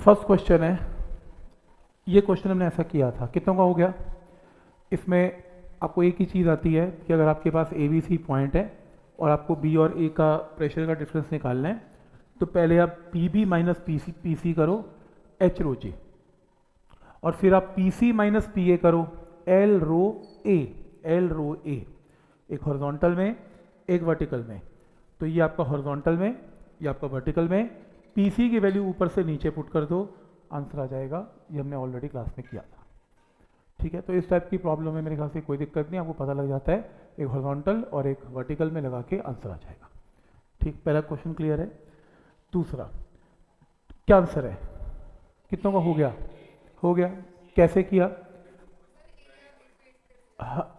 First question है, ये question हमने ऐसा किया था। कितनों का हो गया? इसमें आपको एक ही चीज़ आती है कि अगर आपके पास ए बी सी पॉइंट है और आपको बी और ए का प्रेशर का डिफरेंस निकालना है तो पहले आप P B minus P C P C करो एच रो जी और फिर आप P C minus P A करो एल रो ए एल रो ए एक हॉरिजॉन्टल में, एक वर्टिकल में। तो ये आपका हॉरिजॉन्टल में, ये आपका वर्टिकल में पीसी की वैल्यू ऊपर से नीचे पुट कर दो आंसर आ जाएगा, ये हमने ऑलरेडी क्लास में किया था। ठीक है तो इस टाइप की प्रॉब्लम में मेरे ख्याल से कोई दिक्कत नहीं, आपको पता लग जाता है, एक हॉरिजॉन्टल और एक वर्टिकल में लगा के आंसर आ जाएगा। ठीक, पहला क्वेश्चन क्लियर है। दूसरा, क्या आंसर है? कितनों का हो गया? हो गया। कैसे किया? हाँ।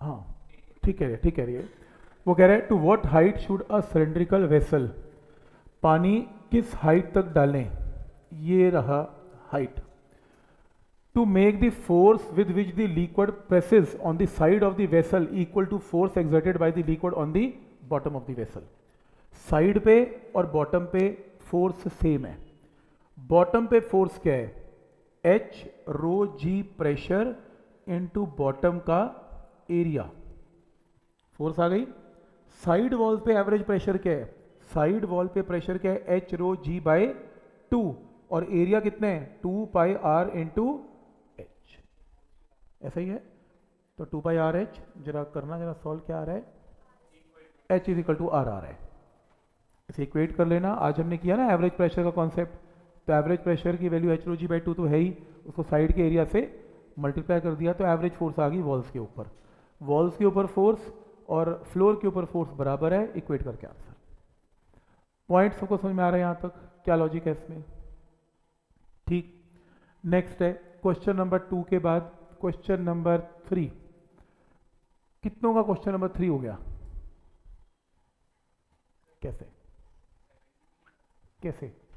हाँ ठीक है, ठीक कह रही है। वो कह रहे हैं to what height should a cylindrical vessel पानी किस हाइट तक डालें? ये रहा height to make the force with which the liquid presses on the side of the vessel equal to force exerted by the liquid on the bottom of the vessel side पे और bottom पे force same है. Bottom पे force क्या है? H rho G pressure into bottom का area force आ गई? Side wall पे एवरेज प्रेशर क्या है? साइड वॉल पे प्रेशर क्या है? H rho G by two और एरिया कितने हैं? Two pi R into H ऐसा ही है? तो टू पाई आर एच जरा करना, जरा सॉल्व क्या आ रहा है? H is equal to R आ रहा है। इसे इक्वेट कर लेना। आज हमने किया ना एवरेज प्रेशर का कॉन्सेप्ट तो एवरेज प्रेशर की value H rho G by two तो है ही। उसको साइड के एरिया से मल्टीप्लाई कर दिया तो एवरेज फोर्स आ गई वॉल्स के ऊपर। वॉल्स के ऊपर फोर्स और फ्लोर के ऊपर फोर्स बराबर है इक्वेट करके आंसर पॉइंट सबको समझ में आ रहा है यहाँ तक? क्या लॉजिक है इसमें? ठीक. नेक्स्ट है क्वेश्चन नंबर टू के बाद क्वेश्चन नंबर थ्री कितनों का क्वेश्चन नंबर थ्री हो गया? कैसे? कैसे?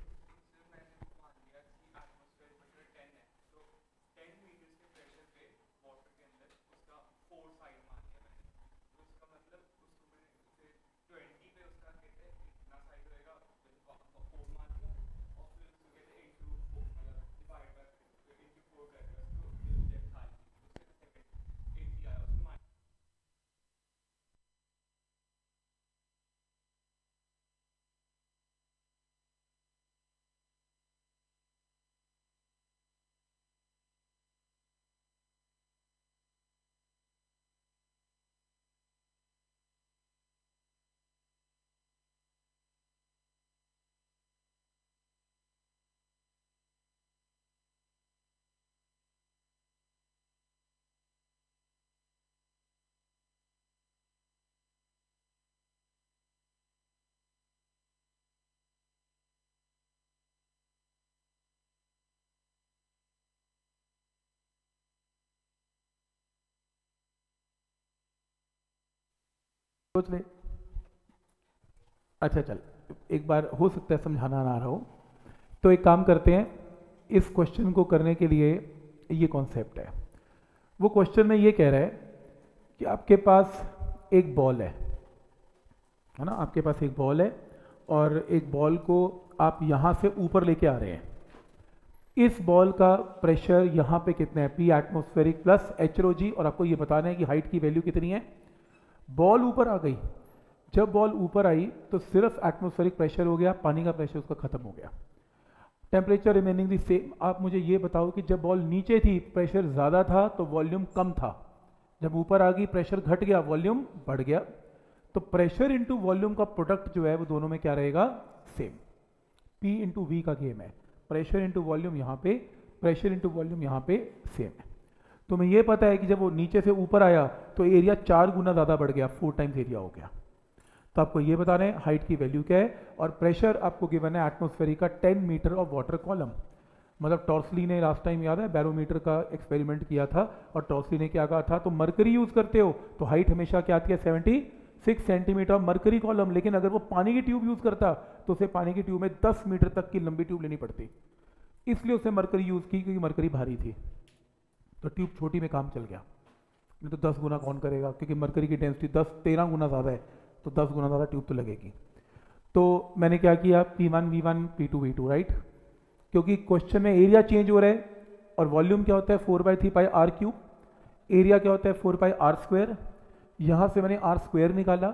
सोच ले। अच्छा चल, एक बार हो सकता है समझाना ना रहा हो। तो एक काम करते हैं, इस क्वेश्चन को करने के लिए ये कॉन्सेप्ट है। वो क्वेश्चन में ये कह रहा है कि आपके पास एक बॉल है है ना? आपके पास एक बॉल है और एक बॉल को आप यहाँ से ऊपर लेके आ रहे हैं। इस बॉल का प्रेशर यहाँ पे कितना है? पी एटमोस्फेरिक प्लस एच और आपको ये बताना है कि हाइट की वैल्यू कितनी है? बॉल ऊपर आ गई। जब बॉल ऊपर आई तो सिर्फ़ एटमोस्फेरिक प्रेशर हो गया, पानी का प्रेशर उसका खत्म हो गया। टेम्परेचर रिमेनिंग दी सेम आप मुझे ये बताओ कि जब बॉल नीचे थी प्रेशर ज़्यादा था तो वॉल्यूम कम था। जब ऊपर आ गई प्रेशर घट गया वॉल्यूम बढ़ गया। तो प्रेशर इंटू वॉल्यूम का प्रोडक्ट जो है, वो दोनों में क्या रहेगा? सेम पी इंटू वी का गेम है। प्रेशर इंटू वॉल्यूम यहाँ पे प्रेशर इंटू वॉल्यूम यहाँ पे सेम है। तुम्हें यह पता है कि जब वो नीचे से ऊपर आया तो एरिया चार गुना ज़्यादा बढ़ गया फोर टाइम्स एरिया हो गया। तो आपको ये बता रहे हैं हाइट की वैल्यू क्या है, और प्रेशर आपको गिवन है एटमोस्फेरिक का 10 मीटर ऑफ़ वाटर कॉलम मतलब टॉर्सली ने लास्ट टाइम याद है, बैरोमीटर का एक्सपेरिमेंट किया था, और टॉर्सली ने क्या कहा था तो मरकरी यूज़ करते हो तो हाइट हमेशा क्या आती है seventy six centimetre of mercury column लेकिन अगर वो पानी की ट्यूब यूज़ करता तो उसे पानी की ट्यूब में दस मीटर तक की लंबी ट्यूब लेनी पड़ती। इसलिए उसे मरकरी यूज़ की, क्योंकि मरकरी भारी थी। तो ट्यूब छोटी में काम चल गया। नहीं तो दस गुना कौन करेगा? क्योंकि मरकरी की डेंसिटी दस, तेरह गुना ज़्यादा है तो दस गुना ज़्यादा ट्यूब तो लगेगी। तो मैंने क्या किया? P one V one P two V two right क्योंकि क्वेश्चन में एरिया चेंज हो रहा है और वॉल्यूम क्या होता है? Four by three pi R cube area क्या होता है? फोर पाई आर स्क्वायर यहाँ से मैंने आर स्क्वायर निकाला।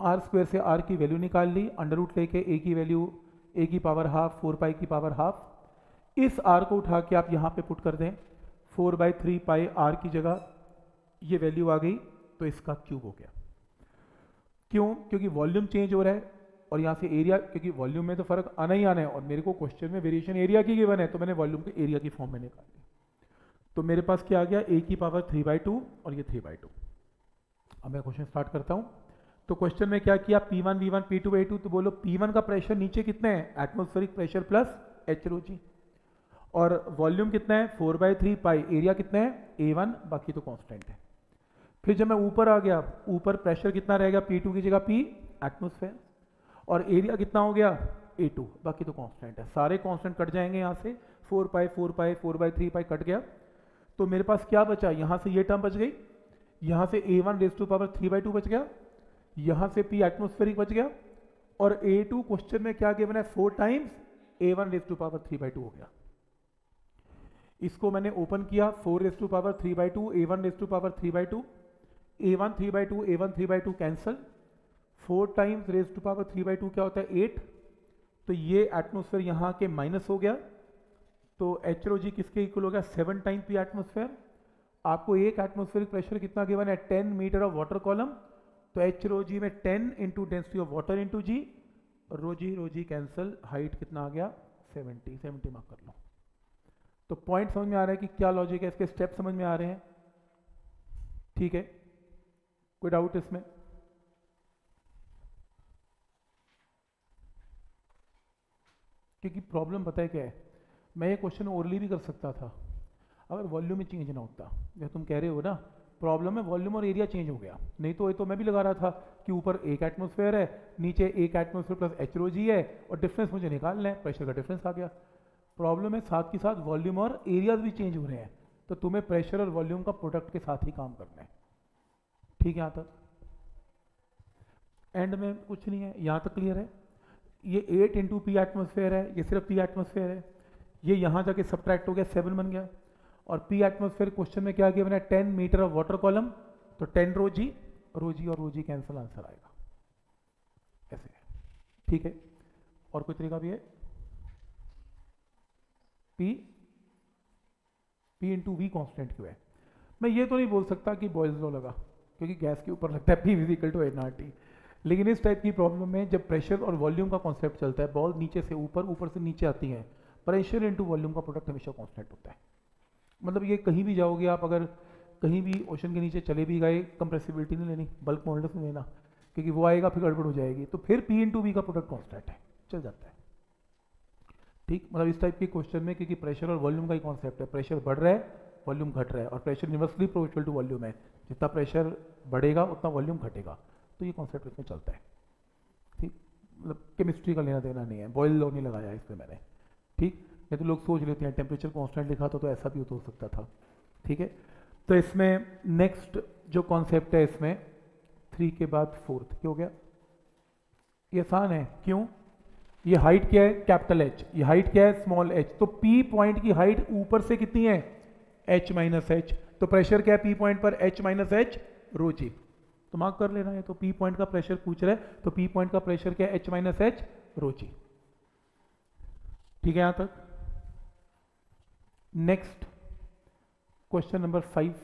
आर स्क्वायर से आर की वैल्यू निकाल ली। अंडर रूट लेके ए की वैल्यू ए की पावर हाफ़ फोर पाई की पावर हाफ़ इस आर को उठा के आप यहाँ पे पुट कर दें। Four by three pi R की जगह ये वैल्यू आ गई तो इसका क्यूब हो गया। क्यों? क्योंकि वॉल्यूम चेंज हो रहा है और यहाँ से एरिया क्योंकि वॉल्यूम में तो फ़र्क आना ही आना है और मेरे को क्वेश्चन में वेरिएशन एरिया की गिवन है तो मैंने वॉल्यूम के एरिया की फॉर्म में निकाल ली तो मेरे पास क्या आ गया? ए की पावर थ्री बाई टू और ये थ्री बाई टू अब मैं क्वेश्चन स्टार्ट करता हूँ। तो क्वेश्चन में क्या किया? P one V one P two A two तो बोलो पी वन का प्रेशर नीचे कितने हैं? Atmospheric pressure plus H G और वॉल्यूम कितना है? Four by three pi. Area कितना है? ए वन, बाकी तो कॉन्स्टेंट है। फिर जब मैं ऊपर आ गया, ऊपर प्रेशर कितना रहेगा पी टू की जगह पी एटमोस्फेयर और एरिया कितना हो गया? ए टू बाकी तो कांस्टेंट है। सारे कांस्टेंट कट जाएँगे यहाँ से। Four pi four pi, four by three pi cut गया। तो मेरे पास क्या बचा? यहाँ से ये टर्म बच गई। यहाँ से A one raise to power three by two बच गया। यहाँ से पी एटमोस्फेरिक बच गया। और ए टू क्वेश्चन में क्या गिवन है? Four times A one raise to power three by two हो गया। इसको मैंने ओपन किया four raise to power three by two A one raise to power three by two A one three by two A one three by two cancel four times raise to power three by two क्या होता है? Eight तो ये atmosphere यहाँ के minus हो गया। तो एच किसके इक्वल हो गया? सेवन टाइम पी एटमोसफेयर आपको एक एटमोस्फेरिक प्रेशर कितना गिवन है? Ten metre of water column तो एच जी में ten into density of water into G rho G rho G cancel height कितना आ गया? सेवेंटी सेवेंटी मार्क कर लो। तो पॉइंट समझ में आ रहा है कि क्या लॉजिक है, इसके स्टेप समझ में आ रहे हैं। ठीक है? कोई डाउट इसमें? क्योंकि प्रॉब्लम पता है क्या है? मैं ये क्वेश्चन ओरली भी कर सकता था। अगर वॉल्यूम में चेंज ना होता, जैसे तुम कह रहे हो ना प्रॉब्लम है वॉल्यूम और एरिया चेंज हो गया। नहीं तो ये तो मैं भी लगा रहा था कि ऊपर एक एटमोसफेयर है, नीचे एक एटमोसफेयर प्लस एच है और डिफरेंस मुझे निकालना है। प्रेशर का डिफरेंस आ गया। प्रॉब्लम है साथ के साथ वॉल्यूम और एरियाज़ भी चेंज हो रहे हैं। तो तुम्हें प्रेशर और वॉल्यूम का प्रोडक्ट के साथ ही काम करना है। ठीक है, यहाँ तक? एंड में कुछ नहीं है, यहाँ तक क्लियर है। ये एट इंटू पी एटमोसफेयर है, ये सिर्फ़ पी एटमोसफेयर है। ये यहाँ जाके सब्ट्रैक्ट हो गया सेवन बन गया। और पी एटमोसफेयर क्वेश्चन में क्या किया है ten metre of water column तो ten rho G rho G और रो जी कैंसल आंसर आएगा। ऐसे ठीक है? और कोई तरीका भी है? P P into V constant क्यों है? मैं ये तो नहीं बोल सकता कि बॉयज़ लॉ लगा, क्योंकि गैस के ऊपर लगता है P V equal to N R T लेकिन इस टाइप की प्रॉब्लम में जब प्रेशर और वॉल्यूम का कॉन्सेप्ट चलता है बॉल नीचे से ऊपर ऊपर से नीचे आती है प्रेशर इंटू वॉल्यूम का प्रोडक्ट हमेशा कॉन्स्टेंट होता है। मतलब ये कहीं भी जाओगे आप, अगर कहीं भी ओशन के नीचे चले भी गए कंप्रेसिबिलिटी नहीं लेनी बल्क मॉडल्स नहीं लेना, क्योंकि वो आएगा, फिर गड़बड़ हो जाएगी तो फिर पी इन टू बी का प्रोडक्ट कॉन्स्टेंट है, चल जाता है। ठीक मतलब इस टाइप के क्वेश्चन में क्योंकि प्रेशर और वॉल्यूम का ही कॉन्सेप्ट है। प्रेशर बढ़ रहा है वॉल्यूम घट रहा है और pressure universally proportional to volume है। जितना प्रेशर बढ़ेगा, उतना वॉल्यूम घटेगा। तो ये कॉन्सेप्ट इसमें चलता है। ठीक मतलब केमिस्ट्री का लेना देना नहीं है। बॉयल लॉ नहीं लगाया इस पर मैंने। ठीक, नहीं तो लोग सोच लेते हैं टेम्परेचर कॉन्स्टेंट लिखा था तो ऐसा भी तो हो सकता था। ठीक है तो इसमें नेक्स्ट जो कॉन्सेप्ट है इसमें थ्री के बाद फोर्थ क्या हो गया? ये आसान है। क्यों? ये हाइट क्या है? कैपिटल एच ये हाइट क्या है? स्मॉल एच तो पी पॉइंट की हाइट ऊपर से कितनी है? एच माइनस एच तो प्रेशर क्या है पी पॉइंट पर? H minus H rho G तो मार्क कर लेना है तो पी पॉइंट का प्रेशर पूछ रहा तो पी पॉइंट का प्रेशर क्या है? H minus H rho G ठीक है यहाँ तक? Next question number five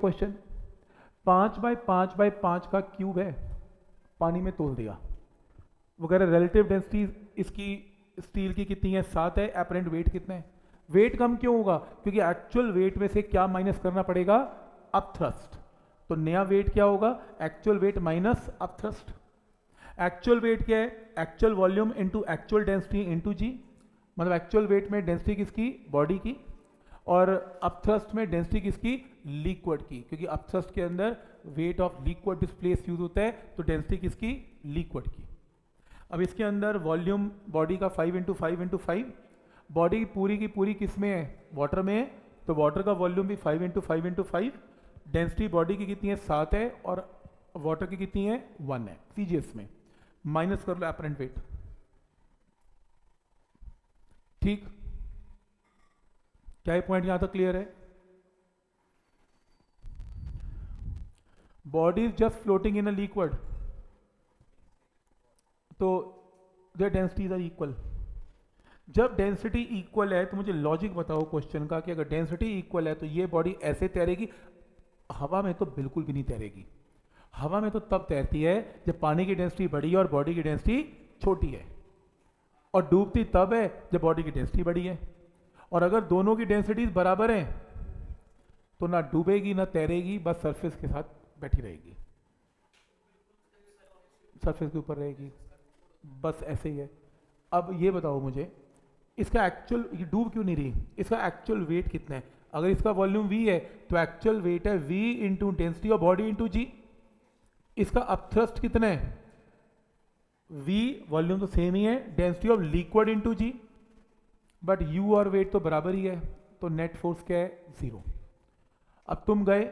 question पाँच बाय पाँच बाय पाँच का क्यूब है। पानी में तोल दिया। वगैरह रिलेटिव डेंसिटी इसकी स्टील की कितनी है? सात है। अपरेंट वेट कितना है? वेट कम क्यों होगा? क्योंकि एक्चुअल वेट में से क्या माइनस करना पड़ेगा? अप थ्रस्ट तो नया वेट क्या होगा? Actual weight minus up thrust actual weight क्या है? Actual volume into actual density into G मतलब एक्चुअल वेट में डेंसिटी किसकी? बॉडी की। और अपथ्रस्ट में डेंसिटी किसकी? लिक्विड की, क्योंकि अपथ्रस्ट के अंदर weight of liquid displace use होता है तो डेंसिटी किसकी? लिक्विड की। अब इसके अंदर वॉल्यूम बॉडी का five into five into five body पूरी की पूरी किसमें है? वाटर में है। तो वाटर का वॉल्यूम भी five into five into five density body की कितनी है? सात है, और वाटर की कितनी है? वन है। सीजीएस में। माइनस कर लो अपरेंट वेट ठीक? क्या ये पॉइंट यहाँ तक क्लियर है? Body is just floating in a liquid तो देर डेंसिटीज आर इक्वल जब डेंसिटी इक्वल है तो मुझे लॉजिक बताओ क्वेश्चन का कि अगर डेंसिटी इक्वल है तो ये बॉडी ऐसे तैरेगी? हवा में तो बिल्कुल भी नहीं तैरेगी। हवा में तो तब तैरती है जब पानी की डेंसिटी बड़ी है और बॉडी की डेंसिटी छोटी है। और डूबती तब है जब बॉडी की डेंसिटी बड़ी है। और अगर दोनों की डेंसिटीज बराबर हैं तो ना डूबेगी, ना तैरेगी, बस सरफेस के साथ बैठी रहेगी। सरफेस के ऊपर रहेगी। बस ऐसे ही है। अब ये बताओ मुझे, इसका एक्चुअल ये डूब क्यों नहीं रही? इसका एक्चुअल वेट कितना है? अगर इसका वॉल्यूम वी है तो एक्चुअल वेट है V into density of body into G इसका अपथ्रस्ट कितना है? V वॉल्यूम तो सेम ही है density of liquid into G but U और वेट तो बराबर ही है तो नेट फोर्स क्या है? ज़ीरो अब तुम गए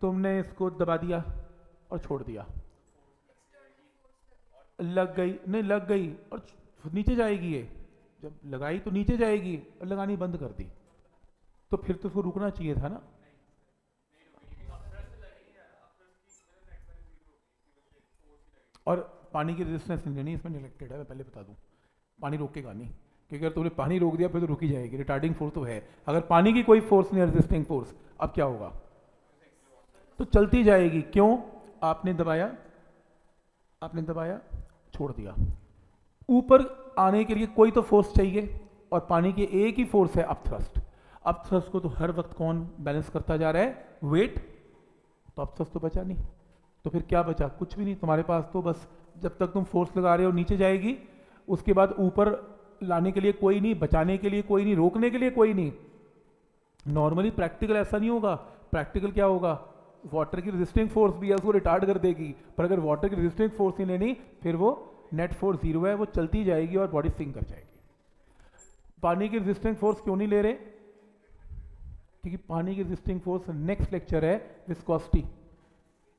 तुमने इसको दबा दिया और छोड़ दिया। लग गई, नहीं, लग गई और नीचे जाएगी ये। जब लगाई तो नीचे जाएगी और लगानी बंद कर दी। तो फिर तो उसको रुकना चाहिए था ना। और पानी की रेजिस्टेंस नहीं इसमें निगलेक्टेड है, मैं पहले बता दूँ। पानी रोकेगा नहीं, क्योंकि अगर तुमने पानी रोक दिया, फिर तो रुकी जाएगी। रिटार्डिंग फोर्स तो है। अगर पानी की कोई फोर्स नहीं रेजिस्टिंग फोर्स अब क्या होगा? तो चलती जाएगी। क्यों? आपने दबाया आपने दबाया, छोड़ दिया। ऊपर आने के लिए कोई तो फोर्स चाहिए और पानी की एक ही फोर्स है अपथ्रस्ट अपथ्रस्ट को तो हर वक्त कौन बैलेंस करता जा रहा है? वेट तो अपथ्रस्ट तो बचा नहीं। तो फिर क्या बचा? कुछ भी नहीं। तुम्हारे पास तो बस जब तक तुम फोर्स लगा रहे हो, नीचे जाएगी। उसके बाद ऊपर लाने के लिए कोई नहीं, बचाने के लिए कोई नहीं, रोकने के लिए कोई नहीं। नॉर्मली प्रैक्टिकल ऐसा नहीं होगा। प्रैक्टिकल क्या होगा? वाटर की रेजिस्टिंग फोर्स भी है, उसको रिटार्ड कर देगी। पर अगर वाटर की रेजिस्टिंग फोर्स ही लेनी फिर वो नेट फोर्स ज़ीरो है, वो चलती जाएगी और बॉडी सिंक कर जाएगी। पानी की रेजिस्टिंग फोर्स क्यों नहीं ले रहे? क्योंकि पानी की रेजिस्टिंग फोर्स नेक्स्ट लेक्चर है विस्कोसिटी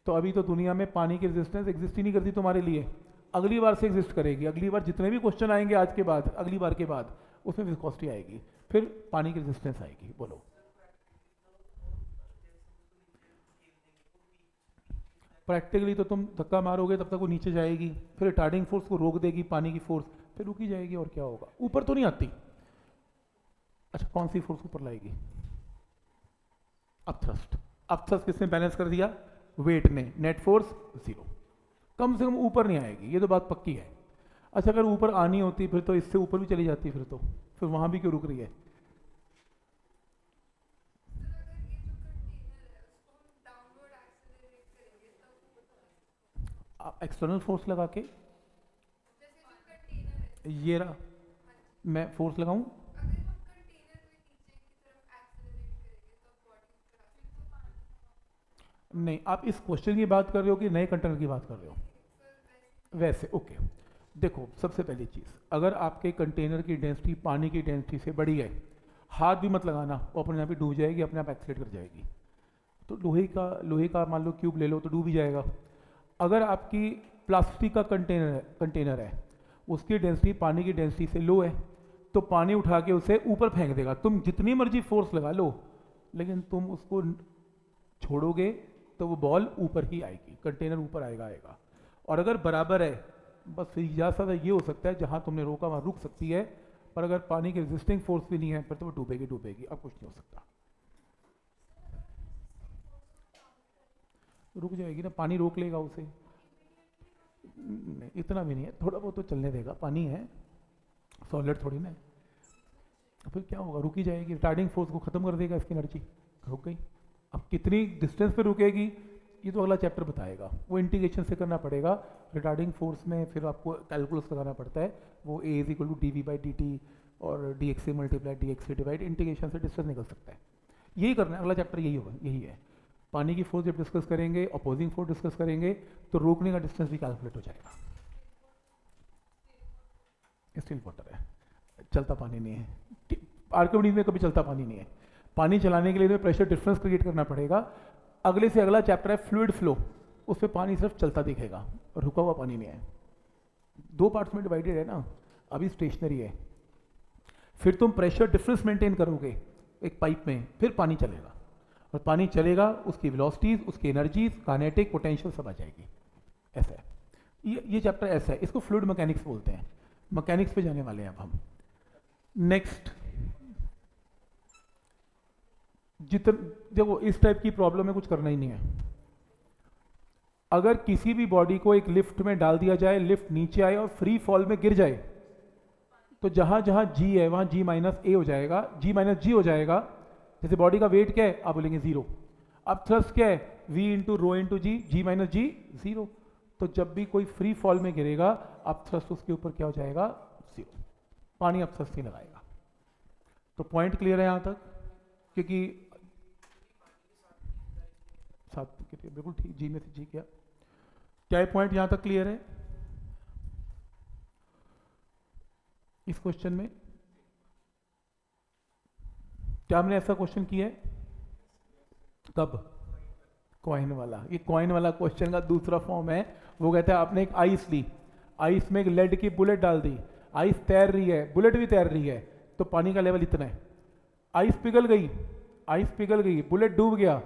तो अभी तो दुनिया में पानी की रेजिस्टेंस एग्जिस्ट ही नहीं करती तुम्हारे लिए। अगली बार से एग्जिस्ट करेगी। अगली बार जितने भी क्वेश्चन आएँगे आज के बाद, अगली बार के बाद, उसमें विस्कोसिटी आएगी। फिर पानी की रेजिस्टेंस आएगी। बोलो। प्रैक्टिकली तो तुम धक्का मारोगे, तब तक वो नीचे जाएगी, फिर रिटार्डिंग फोर्स को रोक देगी, पानी की फोर्स फिर रुकी जाएगी और क्या होगा? ऊपर तो नहीं आती। अच्छा कौन सी फोर्स ऊपर लाएगी? अपथ्रस्ट अपथ्रस्ट किसने बैलेंस कर दिया? वेट ने। नेट फोर्स ज़ीरो कम से कम ऊपर नहीं आएगी, ये तो बात पक्की है। अच्छा अगर ऊपर आनी होती फिर तो इससे ऊपर भी चली जाती फिर तो। फिर वहाँ भी क्यों रुक रही है? एक्सटर्नल फोर्स लगा के? ये रहा। मैं फोर्स लगाऊँ? नहीं, आप इस क्वेश्चन की बात कर रहे हो कि नए कंटेनर की बात कर रहे हो? वैसे ओके देखो, सबसे पहली चीज़, अगर आपके कंटेनर की डेंसिटी पानी की डेंसिटी से बड़ी है, हाथ भी मत लगाना, वो अपने आप ही डूब जाएगी, अपने आप एक्सीट कर जाएगी। तो लोहे का लोहे का मान लो क्यूब ले लो तो डूब ही जाएगा। अगर आपकी प्लास्टिक का कंटेनर है कंटेनर है, उसकी डेंसिटी पानी की डेंसिटी से लो है तो पानी उठा के उसे ऊपर फेंक देगा। तुम जितनी मर्ज़ी फोर्स लगा लो, लेकिन तुम उसको छोड़ोगे तो वो बॉल ऊपर ही आएगी कंटेनर ऊपर आएगा आएगा। और अगर बराबर है, बस ज़्यादा ये हो सकता है, जहाँ तुमने रोका वहाँ रुक सकती है, पर अगर पानी की रेजिस्टिंग फोर्स भी नहीं है पर तो वो डूबेगी डूबेगी, अब कुछ नहीं हो सकता। रुक जाएगी ना, पानी रोक लेगा उसे। नहीं, इतना भी नहीं है, थोड़ा बहुत तो चलने देगा, पानी है सॉलिड थोड़ी ना फिर क्या होगा, रुकी जाएगी रिटार्डिंग फोर्स को खत्म कर देगा इसकी एनर्जी रुक गई। अब कितनी डिस्टेंस पे रुकेगी, ये तो अगला चैप्टर बताएगा। वो इंटीग्रेशन से करना पड़ेगा रिटार्डिंग फोर्स में फिर आपको कैलकुलस लगाना पड़ता है। वो A is equal to D V by D T और D X C multiply D X C divide integration से डिस्टेंस निकल सकता है। यही करना है, अगला चैप्टर यही होगा, यही है। पानी की फोर्स जब डिस्कस करेंगे अपोजिंग फोर्स डिस्कस करेंगे तो रोकने का डिस्टेंस भी कैलकुलेट हो जाएगा। स्टील वाटर है। चलता पानी नहीं है। आर्कोमिडीज में कभी चलता पानी नहीं है। पानी चलाने के लिए तो प्रेशर डिफरेंस क्रिएट करना पड़ेगा। अगले से अगला चैप्टर है फ्लूड फ्लो उस पर पानी सिर्फ़ चलता दिखेगा। रुका हुआ पानी नहीं है। दो पार्ट्स में डिवाइडेड है ना। अभी स्टेशनरी है। फिर तुम प्रेशर डिफरेंस मेंटेन करोगे एक पाइप में, फिर पानी चलेगा। और पानी चलेगा, उसकी वेलोसिटीज उसकी एनर्जीज कानेटिक पोटेंशियल सब आ जाएगी। ऐसा है। ये ये चैप्टर ऐसा है। इसको फ्लूड मैकेनिक्स बोलते हैं। मैकेनिक्स पे जाने वाले हैं अब हम। नेक्स्ट जितन, देखो, इस टाइप की प्रॉब्लम में कुछ करना ही नहीं है। अगर किसी भी बॉडी को एक लिफ्ट में डाल दिया जाए लिफ्ट नीचे आए और फ्री फॉल में गिर जाए तो जहाँ जहाँ जी है, वहाँ जी माइनस ए हो जाएगा। जी माइनस जी हो जाएगा। जैसे बॉडी का वेट क्या है? आप बोलेंगे ज़ीरो अब थ्रस्ट क्या है? V into rho into g g minus g zero तो जब भी कोई फ्री फॉल में गिरेगा, अब थ्रस्ट उसके ऊपर क्या हो जाएगा? ज़ीरो पानी अब थ्रस्ट ही लगाएगा. तो पॉइंट क्लियर है यहाँ तक? क्योंकि सात बिल्कुल ठीक जी में से जी क्या. क्या पॉइंट यहाँ तक क्लियर है? इस क्वेश्चन में क्या हमने ऐसा क्वेश्चन किया है? कब? कॉइन वाला। ये कॉइन वाला क्वेश्चन का दूसरा फॉर्म है। वो कहता है, आपने एक आइस ली। आइस में एक लेड की बुलेट डाल दी। आइस तैर रही है। बुलेट भी तैर रही है। तो पानी का लेवल इतना है। आइस पिघल गई। आइस पिघल गई। बुलेट डूब गया।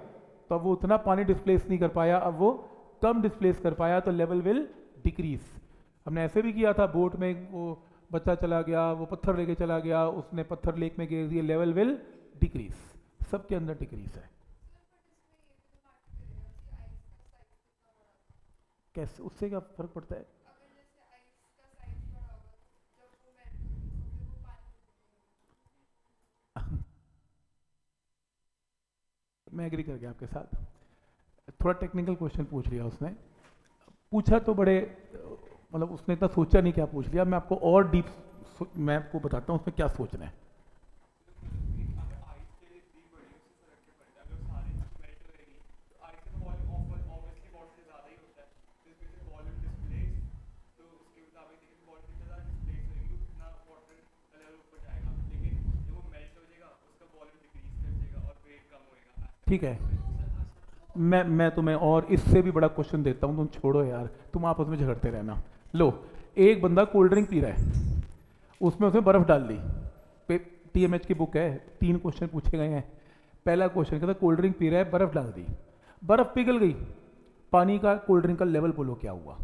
तो अब वो उतना पानी डिस्प्लेस नहीं कर पाया। अब वो कम डिस्प्लेस कर पाया। तो लेवल विल डिक्रीज हमने ऐसे भी किया था। बोट में वो बच्चा चला गया। वो पत्थर लेके चला गया। उसने पत्थर लेक में गिर दिया लेवल विल डिक्रीज सबके अंदर डिक्रीज है। कैसे? उससे क्या फ़र्क पड़ता है? मैं एग्री कर गया आपके साथ। थोड़ा टेक्निकल क्वेश्चन पूछ लिया उसने। पूछा तो बड़े मतलब उसने इतना सोचा नहीं क्या पूछ लिया। मैं आपको और डीप मैं आपको बताता हूँ उसमें क्या सोचना है। ठीक है। मैं मैं तुम्हें और इससे भी बड़ा क्वेश्चन देता हूँ, तुम छोड़ो यार। तुम आपस में झगड़ते रहना। लो, एक बंदा कोल्ड ड्रिंक पी रहा है। उसमें उसने बर्फ़ डाल दी। टीएमएच की बुक है। तीन क्वेश्चन पूछे गए हैं। पहला क्वेश्चन कहता कोल्ड ड्रिंक पी रहा है, बर्फ़ डाल दी। बर्फ़ पिघल गई। पानी का कोल्ड ड्रिंक का लेवल बोलो, क्या हुआ?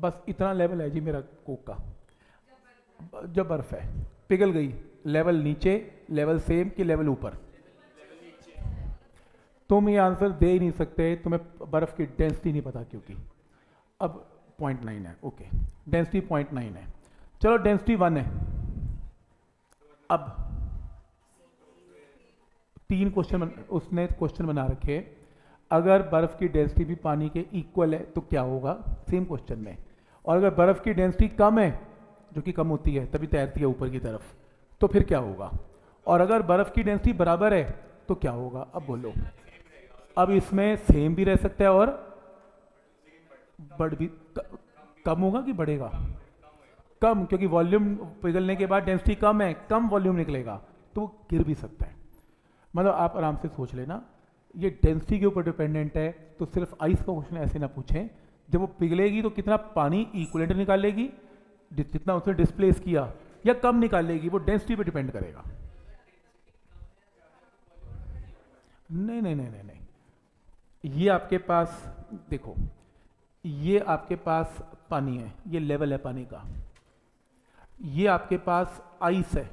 बस इतना लेवल है जी मेरा कोक का। जब बर्फ़ है। पिघल गई। लेवल नीचे लेवल सेम कि लेवल ऊपर? तुम ये आंसर दे ही नहीं सकते। तुम्हें बर्फ़ की डेंसिटी नहीं पता क्योंकि। अब पॉइंट नाइन है। ओके डेंसिटी पॉइंट नाइन है। चलो डेंसिटी वन है। अब तीन क्वेश्चन उसने क्वेश्चन बना रखे अगर बर्फ़ की डेंसिटी भी पानी के इक्वल है तो क्या होगा? सेम क्वेश्चन में। और अगर बर्फ़ की डेंसिटी कम है, जो कि कम होती है, तभी तैरती है ऊपर की तरफ़ तो फिर क्या होगा? और अगर बर्फ़ की डेंसिटी बराबर है तो क्या होगा? अब बोलो। अब इसमें सेम भी रह सकता है और बढ़ भी कम होगा कि बढ़ेगा? कम, क्योंकि वॉल्यूम पिघलने के बाद डेंसिटी कम है, कम वॉल्यूम निकलेगा तो वो गिर भी सकता है। मतलब आप आराम से सोच लेना, ये डेंसिटी के ऊपर डिपेंडेंट है तो सिर्फ़ आइस का क्वेश्चन ऐसे ना पूछें जब वो पिघलेगी तो कितना पानी इक्वलेंट निकालेगी जितना उसने डिस्प्लेस किया या कम निकालेगी, वो डेंसिटी पे डिपेंड करेगा। नहीं नहीं नहीं नहीं नहीं। ये आपके पास, देखो, ये आपके पास पानी है, ये लेवल है पानी का। ये आपके पास आइस है।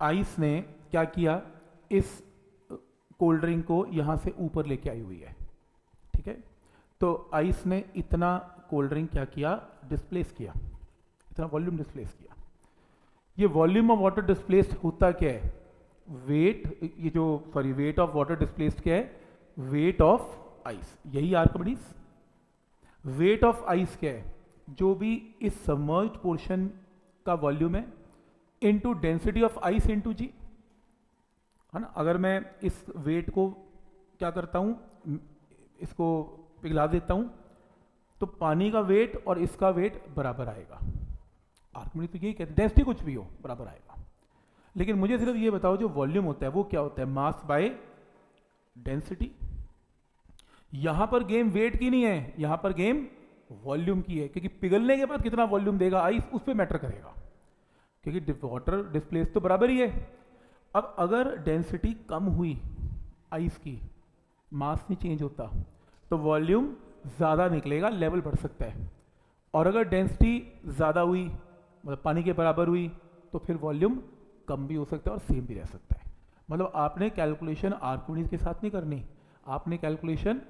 आइस ने क्या किया? इस कोल्ड ड्रिंक को यहाँ से ऊपर लेके आई हुई है। ठीक है? तो आइस ने इतना कोल्ड ड्रिंक क्या किया? डिस्प्लेस किया। इतना वॉल्यूम डिस्प्लेस किया। ये वॉल्यूम ऑफ़ वाटर डिस्प्लेस्ड होता क्या है? वेट ये जो sorry weight of water displaced क्या है? वेट ऑफ़ आइस यही आर्कमिडीज वेट ऑफ़ आइस क्या है? जो भी इस सबमर्ज पोर्शन का वॉल्यूम है into density of ice into g है ना? अगर मैं इस वेट को क्या करता हूँ? इसको पिघला देता हूँ तो पानी का वेट और इसका वेट बराबर आएगा। आर्कमिडीज तो यही कहते डेंसिटी कुछ भी हो, बराबर आएगा। लेकिन मुझे सिर्फ़ ये बताओ, जो वॉल्यूम होता है, वो क्या होता है? मास बाय डेंसिटी यहाँ पर गेम वेट की नहीं है, यहाँ पर गेम वॉल्यूम की है, क्योंकि पिघलने के बाद कितना वॉल्यूम देगा आइस उस पर मैटर करेगा। क्योंकि वाटर डिस्प्लेस तो बराबर ही है। अब अगर डेंसिटी कम हुई आइस की मास नहीं चेंज होता तो वॉल्यूम ज़्यादा निकलेगा, लेवल बढ़ सकता है। और अगर डेंसिटी ज़्यादा हुई मतलब पानी के बराबर हुई तो फिर वॉल्यूम कम भी हो सकता है और सेम भी रह सकता है। मतलब आपने कैलकुलेशन आर्कोनिस के साथ नहीं करनी, आपने कैलकुलेशन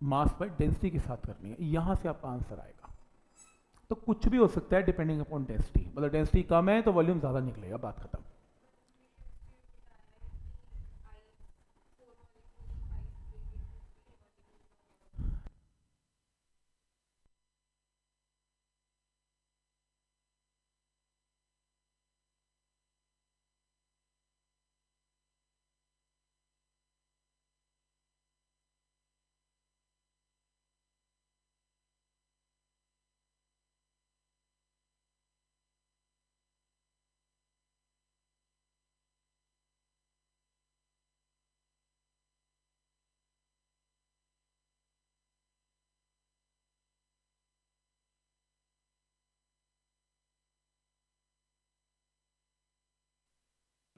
मास पर डेंसिटी के साथ करनी है। यहाँ से आपका आंसर आएगा। तो कुछ भी हो सकता है डिपेंडिंग अपॉन डेंसिटी मतलब डेंसिटी कम है तो वॉल्यूम ज़्यादा निकलेगा, बात खत्म।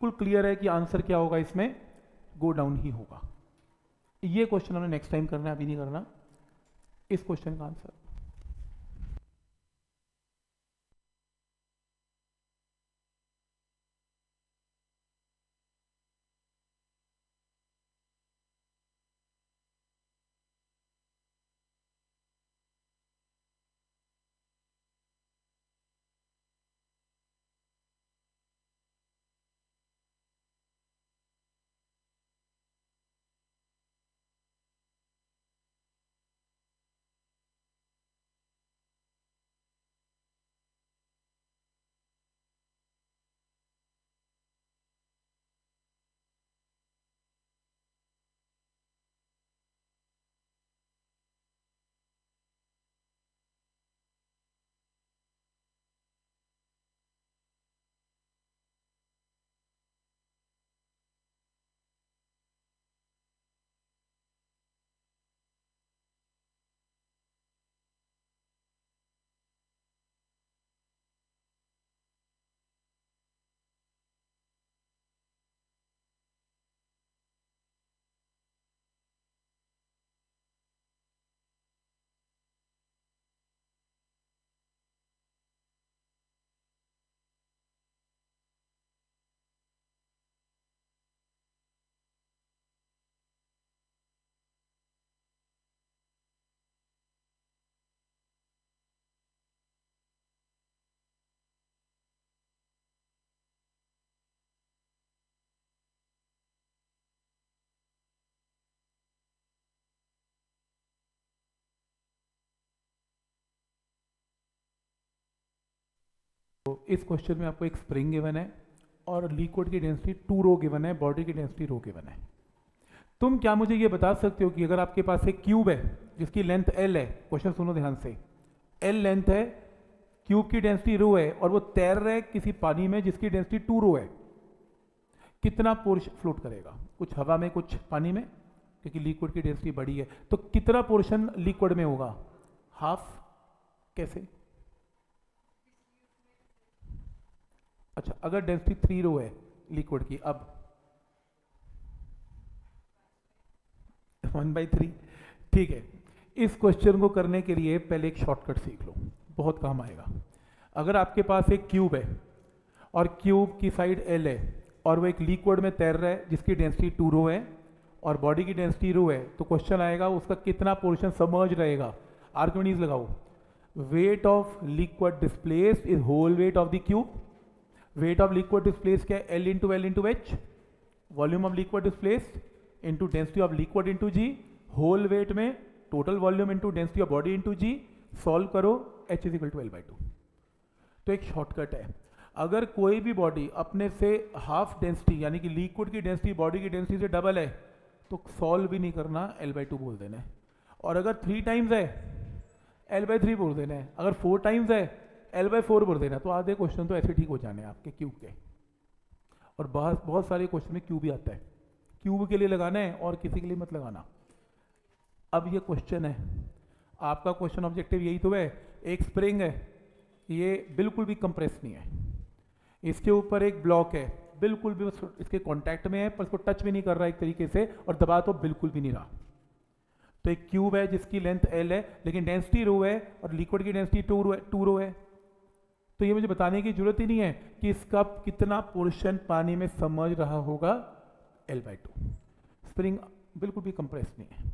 बिल्कुल क्लियर है कि आंसर क्या होगा इसमें? गो डाउन ही होगा। ये क्वेश्चन हमें नेक्स्ट टाइम करना है, अभी नहीं करना। इस क्वेश्चन का आंसर तो इस क्वेश्चन में आपको एक स्प्रिंग गिवन है और लिक्विड की डेंसिटी टू रो गिवन है बॉडी की डेंसिटी रो गिवन है। तुम क्या मुझे ये बता सकते हो कि अगर आपके पास एक क्यूब है, जिसकी लेंथ एल है क्वेश्चन सुनो ध्यान से। एल लेंथ है क्यूब की डेंसिटी रो है और वो तैर रहे किसी पानी में जिसकी डेंसिटी टू रो है। कितना पोर्शन फ्लोट करेगा? कुछ हवा में, कुछ पानी में? क्योंकि लिक्विड की डेंसिटी बड़ी है। तो कितना पोर्शन लिक्विड में होगा? हाफ़ कैसे? अच्छा अगर डेंसिटी थ्री रो है लिक्विड की, अब वन बाई थ्री ठीक है। इस क्वेश्चन को करने के लिए पहले एक शॉर्टकट सीख लो, बहुत काम आएगा। अगर आपके पास एक क्यूब है और क्यूब की साइड एल है और वो एक लिक्विड में तैर रहा है, जिसकी डेंसिटी टू रो है और बॉडी की डेंसिटी रो है तो क्वेश्चन आएगा, उसका कितना पोर्शन समर्ज रहेगा? आर्कमिडीज लगाओ। Weight of liquid displace is whole weight of the cube weight of liquid displace क्या है L into L into H volume of liquid is displaced into density of liquid into g whole weight में total volume into density of body into g solve करो H is equal to L by two तो एक shortcut है। अगर कोई भी body अपने से हाफ़ डेंसिटी यानी कि लिक्विड की डेंसिटी बॉडी की डेंसिटी से डबल है तो सॉल्व भी नहीं करना एल बाई टू बोल देना है। और अगर थ्री टाइम्स है एल बाई थ्री बोल देना है। अगर फोर टाइम्स है एल बाई फोर बोल देना तो आधे क्वेश्चन तो ऐसे ठीक हो जाने आपके क्यूब के। और बहुत बहुत सारे क्वेश्चन में क्यूब भी आता है। क्यूब के लिए लगाना है और किसी के लिए मत लगाना। अब ये क्वेश्चन है। आपका क्वेश्चन ऑब्जेक्टिव यही तो है। एक स्प्रिंग है। ये बिल्कुल भी कंप्रेस नहीं है। इसके ऊपर एक ब्लॉक है। बिल्कुल भी इसके कांटेक्ट में है, पर इसको टच भी नहीं कर रहा एक तरीके से और दबा तो बिल्कुल भी नहीं रहा। तो एक क्यूब है जिसकी लेंथ एल है, लेकिन डेंसिटी रो है और लिक्विड की डेंसिटी टू रो है टू रो है। तो ये मुझे बताने की ज़रूरत ही नहीं है कि इसका कितना पोर्शन पानी में समझ रहा होगा एल बाई टू स्प्रिंग बिल्कुल भी कंप्रेस नहीं है।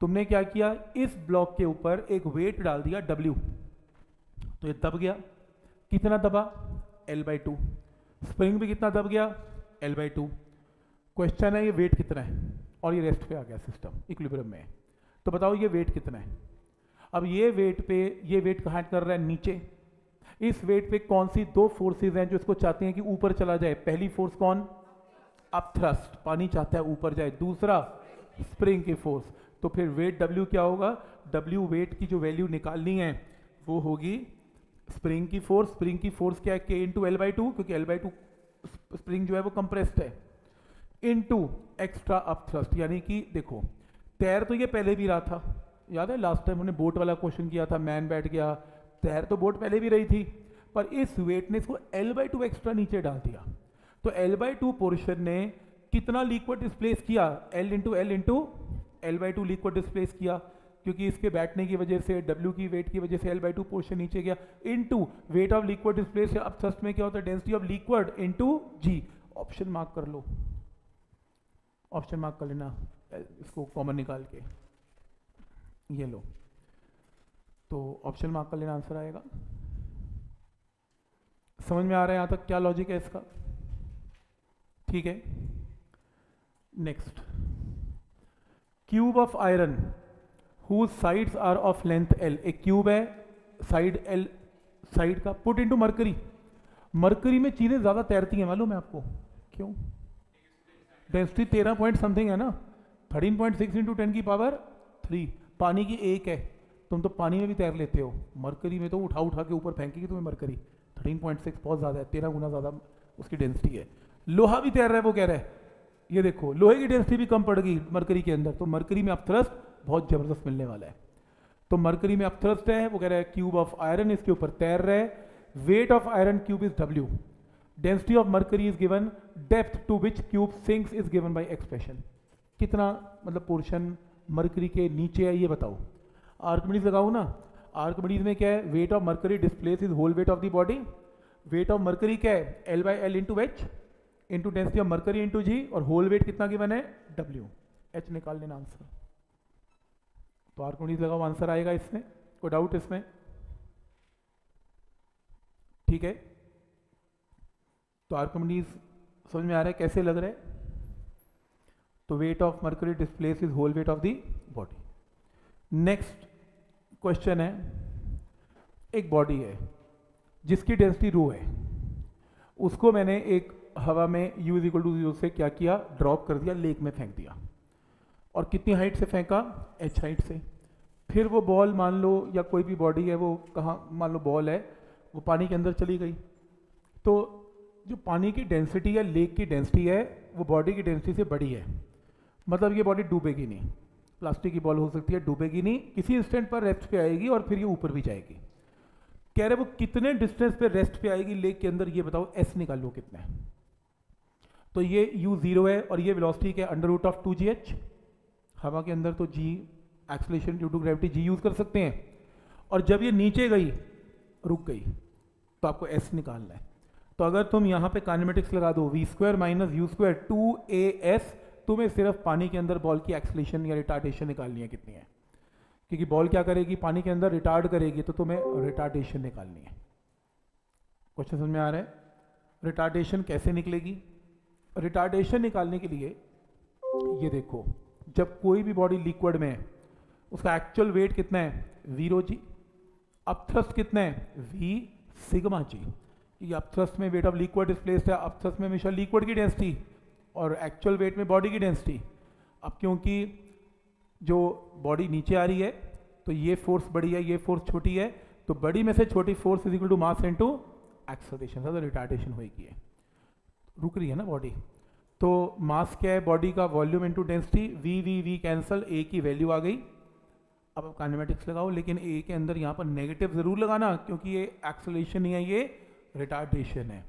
तुमने क्या किया? इस ब्लॉक के ऊपर एक वेट डाल दिया डब्ल्यू तो ये दब गया। कितना दबा? एल बाई टू स्प्रिंग भी कितना दब गया? एल बाई टू क्वेश्चन है, ये वेट कितना है? और ये रेस्ट पे आ गया सिस्टम इक्विलिब्रियम में। तो बताओ, ये वेट कितना है? अब ये वेट पे, ये वेट कहाँ कर रहा है? नीचे। इस वेट पे कौन सी दो फोर्सेज हैं जो इसको चाहते हैं कि ऊपर चला जाए? पहली फोर्स कौन? अप थ्रस्ट पानी चाहता है ऊपर जाए। दूसरा स्प्रिंग की फोर्स तो फिर वेट डब्ल्यू क्या होगा? डब्ल्यू वेट की जो वैल्यू निकालनी है, वो होगी स्प्रिंग की फोर्स स्प्रिंग की फोर्स क्या है? K into L by two क्योंकि एल बाई टू स्प्रिंग जो है वो कंप्रेस्ड है। इनटू एक्स्ट्रा अप थ्रस्ट यानी कि देखो, तैर तो ये पहले भी रहा था। याद है लास्ट टाइम हमने बोट वाला क्वेश्चन किया था मैन बैठ गया तैर तो बोट पहले भी रही थी, पर इस वेट ने इसको एल बाई टू एक्स्ट्रा नीचे डाल दिया। तो एल बाई टू पोर्शन ने कितना लिक्विड डिस्प्लेस किया? L into L into L by two liquid displace किया, क्योंकि इसके बैठने की वजह से डब्ल्यू की वेट की वजह से एल बाई टू पोर्शन नीचे गया। Into weight of liquid displace अब थर्स्ट में क्या होता है? Density of liquid into g option mark कर लो। ऑप्शन मार्क कर लेना, इसको कॉमन निकाल के। ये लो। तो ऑप्शन मार्क कर लेना आंसर आएगा। समझ में आ रहा है यहाँ तक? क्या लॉजिक है इसका? ठीक है। Next cube of iron whose sides are of length L एक क्यूब है साइड एल साइड का। पुट इनटू मरकरी मरकरी में चीज़ें ज़्यादा तैरती हैं, मालूम है आपको? क्यों? डेंसिटी तेरह पॉइंट समथिंग है ना? Thirteen point six into ten की पावर थ्री पानी की एक है। तुम तो पानी में भी तैर लेते हो। मरकरी में तो उठा उठा के ऊपर फेंकेगी तुम्हें मरकरी। थर्टीन पॉइंट सिक्स बहुत ज़्यादा है, तेरह गुना ज़्यादा उसकी डेंसिटी है। लोहा भी तैर रहा है, वो कह रहा है। ये देखो, लोहे की डेंसिटी भी कम पड़ गई मरकरी के अंदर। तो मरकरी में अब थ्रस्ट बहुत ज़बरदस्त मिलने वाला है। तो मरकरी में अब थ्रस्ट है, वो कह रहा है क्यूब ऑफ़ आयरन इसके ऊपर तैर रहे weight of iron cube is W density of mercury is given depth to which cube sinks is given by expression कितना मतलब पोर्शन मरकरी के नीचे है, ये बताओ। आर्कमिडीज लगाओ ना? आर्कमिडीज में क्या है? Weight of mercury displace is whole weight of the body weight of mercury क्या है? L by L into H into density of mercury into g और होल वेट कितना गिवन है डब्ल्यू एच निकाल लेना आंसर तो आर्कोनीज लगाओ आंसर आएगा इसमें, कोई डाउट इसमें? ठीक है? तो आर्कोनीज समझ में आ रहा है कैसे लग रहा है? तो weight of mercury displace is whole weight of the body next question है, एक बॉडी है, जिसकी डेंसिटी रो है, उसको मैंने एक हवा में U is equal to zero से क्या किया? ड्रॉप कर दिया लेक में फेंक दिया। और कितनी हाइट से फेंका? एच हाइट से। फिर वो बॉल मान लो, या कोई भी बॉडी है, वो कहाँ, मान लो बॉल है, वो पानी के अंदर चली गई। तो जो पानी की डेंसिटी है लेक की डेंसिटी है, वो बॉडी की डेंसिटी से बड़ी है। मतलब ये बॉडी डूबेगी नहीं। प्लास्टिक की बॉल हो सकती है, डूबेगी नहीं, किसी इंस्टेंट पर रेस्ट पे आएगी और फिर ये ऊपर भी जाएगी। कह रहे वो कितने डिस्टेंस पे रेस्ट पे आएगी लेक के अंदर ये बताओ एस निकाल लो कितना। है तो ये यू ज़ीरो है और ये वेलोसिटी क्या under root of two g H हवा के अंदर तो g acceleration due to gravity g use कर सकते हैं। और जब ये नीचे गई, रुक गई तो आपको एस निकालना है। तो अगर तुम यहाँ पे काइनेमेटिक्स लगा दो V square minus U square two A S तुम्हें सिर्फ़ पानी के अंदर बॉल की एक्सलेशन या रिटार्डेशन निकालनी है कितनी है। क्योंकि बॉल क्या करेगी? पानी के अंदर रिटार्ड करेगी तो तुम्हें रिटार्डेशन निकालनी है। क्वेश्चन समझ में आ रहा है? रिटार्डेशन कैसे निकलेगी? रिटार्डेशन निकालने के लिए, ये देखो, जब कोई भी बॉडी लिक्विड में है, उसका एक्चुअल वेट कितना है? वीरो जी अपथ्रस्ट कितना है? वी सिग्मा जी ये अपथ्रस्ट में वेट ऑफ़ लिक्विड डिस्प्लेस्ड है अपथ्रस्ट में हमेशा लिक्विड की डेंसिटी और एक्चुअल वेट में बॉडी की डेंसिटी अब क्योंकि जो बॉडी नीचे आ रही है तो ये फोर्स बड़ी है, ये फोर्स छोटी है तो बड़ी में से छोटी force is equal to mass into acceleration तो रिटार्डेशन होगी रुक रही है ना बॉडी तो मास क्या है? बॉडी का volume into density V V V cancel A की वैल्यू आ गई। अब आप काइनेमेटिक्स लगाओ, लेकिन ए के अंदर यहाँ पर नेगेटिव ज़रूर लगाना, क्योंकि ये एक्सलेशन नहीं है, ये रिटार्डेशन है।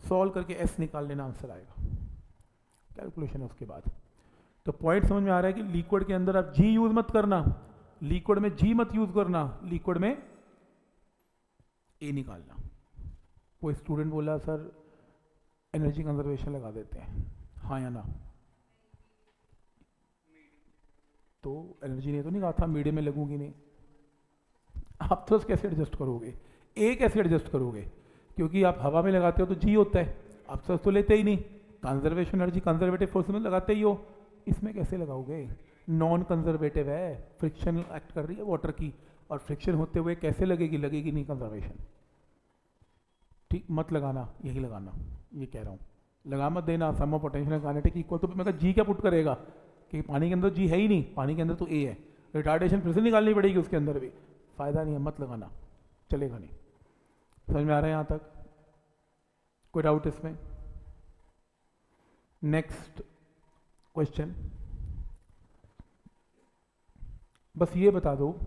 सॉल्व करके एस निकाल लेना आंसर आएगा। कैलकुलेशन है उसके बाद। तो पॉइंट समझ में आ रहा है कि लिक्विड के अंदर आप जी यूज़ मत करना। लिक्विड में जी मत यूज़ करना। लिक्विड में ए निकालना। कोई स्टूडेंट बोला, सर एनर्जी कंजर्वेशन लगा देते हैं। हाँ या ना? तो एनर्जी ने तो नहीं कहा था मीडियम में लगूँगी नहीं। आप थ्रस्ट कैसे एडजस्ट करोगे? ए कैसे एडजस्ट करोगे? क्योंकि आप हवा में लगाते हो तो जी होता है। आप तो लेते ही नहीं। कंजर्वेशन एनर्जी कंजर्वेटिव फोर्स में लगाते ही हो, इसमें कैसे लगाओगे? नॉन कंजर्वेटिव है फ्रिक्शन एक्ट कर रही है वाटर की, और फ्रिक्शन होते हुए कैसे लगेगी? लगेगी नहीं कंजर्वेशन ठीक, मत लगाना, यही लगाना, ये कह रहा हूँ. लगा मत देना सम पोटेंशियल काइनेटिक इक्वल तो मैं जी क्या पुट करेगा? कि पानी के अंदर जी है ही नहीं, पानी के अंदर तो ए है. रिटार्डेशन फिर से निकालनी पड़ेगी उसके अंदर भी. फ़ायदा नहीं है, मत लगाना, चलेगा नहीं. समझ में आ रहा है यहाँ तक? कोई डाउट इसमें? नेक्स्ट क्वेश्चन बस ये बता दो,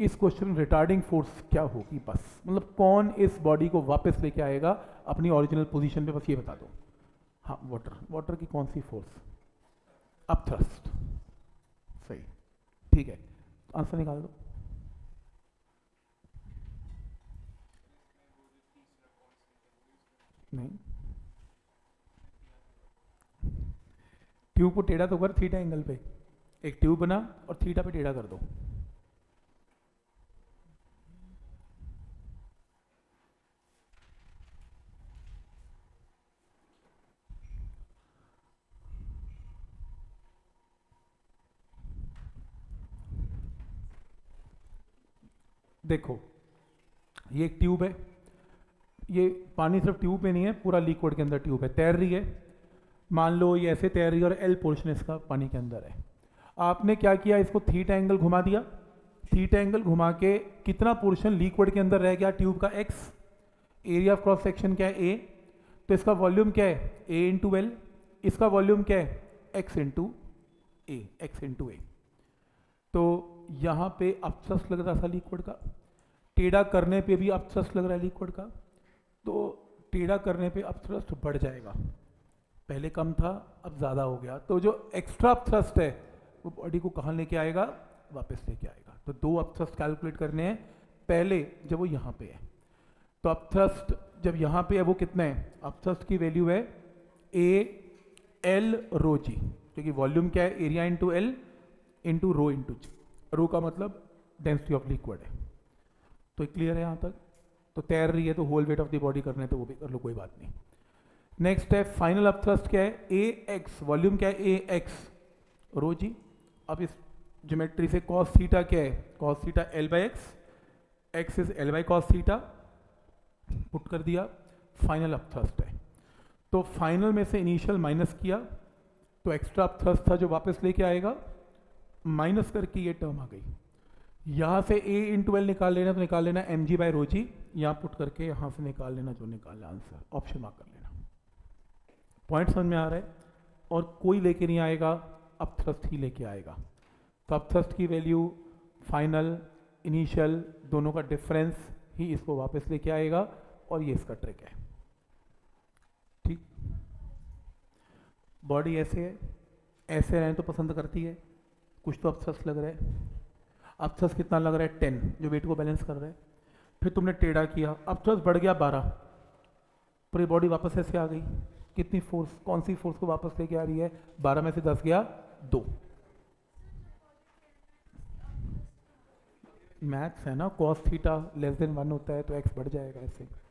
इस क्वेश्चन रिटार्डिंग फोर्स क्या होगी बस? मतलब कौन इस बॉडी को वापस लेके आएगा? अपनी ओरिजिनल पोजीशन पे बस ये बता दो। हाँ वाटर वाटर की कौन सी फोर्स अपथ्रस्ट सही। ठीक है। आंसर निकाल दो। नहीं। ट्यूब को टेढ़ा तो कर थीटा एंगल पे। एक ट्यूब बना और थीटा पे टेढ़ा कर दो। देखो, ये एक ट्यूब है। ये पानी सिर्फ़ ट्यूब में नहीं है, पूरा लिक्विड के अंदर ट्यूब है। तैर रही है। मान लो ये ऐसे तैर रही है और एल पोर्शन इसका पानी के अंदर है। आपने क्या किया? इसको थीटा एंगल घुमा दिया। थीटा एंगल घुमा के कितना पोर्शन लिक्विड के अंदर रह गया? ट्यूब का X area of cross section क्या है? ए तो इसका वॉल्यूम क्या है? ए इंटू एल इसका वॉल्यूम क्या है? X into A X into A तो यहाँ पे अपसस लग रहा था लिक्विड का। टेढ़ा करने पे भी अपसस लग रहा है लिक्विड का। तो टेढ़ा करने पे अपथ्रस्ट बढ़ जाएगा। पहले कम था, अब ज़्यादा हो गया। तो जो एक्स्ट्रा अपथ्रस्ट है, वो बॉडी को कहाँ लेके आएगा? वापस लेके आएगा। तो दो अपथ्रस्ट कैलकुलेट करने हैं। पहले जब वो यहाँ पे है तो अपथ्रस्ट जब यहाँ पे है, वो कितना है? अपथ्रस्ट की वैल्यू है ए एल रो जी क्योंकि वॉल्यूम क्या है? Area into L into rho into g rho का मतलब डेंसिटी ऑफ़ लिक्विड है। तो क्लियर है यहाँ तक? तो तैर रही है तो whole weight of the body करने तो वो भी कर लो, कोई बात नहीं। नेक्स्ट है फाइनल अपथ्रस्ट क्या है? ए एक्स वॉल्यूम क्या है? ए एक्स रो जी, अब इस ज्योमेट्री से कॉस थीटा क्या है? Cos theta L by X X is L by cos theta put कर दिया। फाइनल अपथ्रस्ट है। तो फाइनल में से इनिशियल माइनस किया। तो एक्स्ट्रा अपथ्रस्ट था जो वापस लेके आएगा। माइनस करके ये टर्म आ गई। यहाँ से ए इन ट्वेल्व निकाल लेना तो निकाल लेना एम जी बाई रोजी यहाँ पुट करके, यहाँ से निकाल लेना, जो निकालना आंसर ऑप्शन मार्क कर लेना। पॉइंट समझ में आ रहा है? और कोई लेके नहीं आएगा अब थ्रस्ट ही लेके आएगा। तो अब थ्रस्ट की वैल्यू फाइनल इनिशियल दोनों का डिफरेंस ही इसको वापस लेके आएगा और ये इसका ट्रिक है। ठीक? बॉडी ऐसे है, ऐसे रहें तो पसंद करती है। कुछ तो थ्रस्ट लग रहा है। थ्रस्ट कितना लग रहा है? टेन जो वेट को बैलेंस कर रहा है। फिर तुमने टेढ़ा किया थ्रस्ट बढ़ गया बारह। पूरी बॉडी वापस ऐसे आ गई। कितनी फोर्स कौन सी फोर्स को वापस लेके आ रही है? बारह में से दस गया दो। मैथ्स है ना? Cos theta less than one होता है तो एक्स बढ़ जाएगा ऐसे।